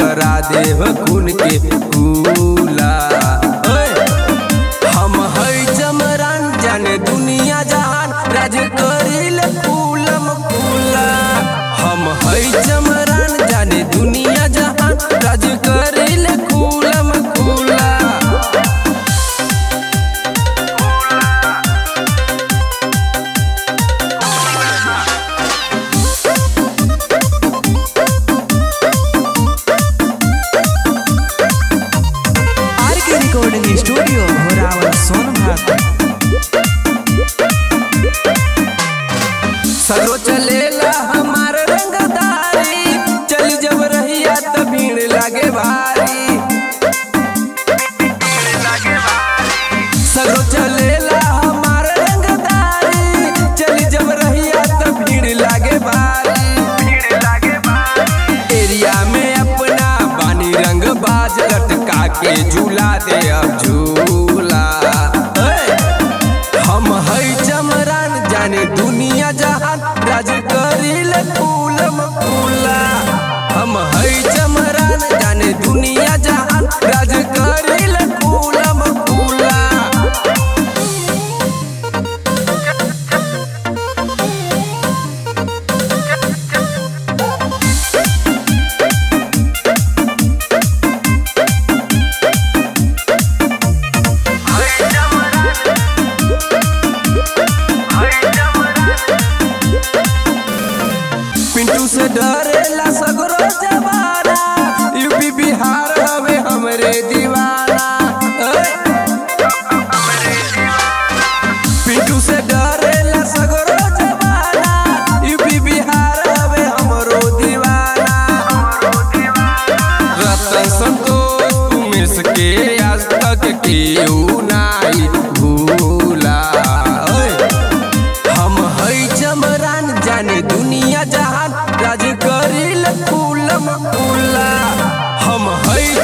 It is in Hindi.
करा दे खून के कूला हम है जमरान जाने दुनिया जहान राज करिल पूलम कूला हम है स्टूडियो सरो चलेला हमार रंगदा ulama जिसके आज तक केहू नाई भूला। हम हई जमरान, जाने दुनिया जहान, राज करिल हम हई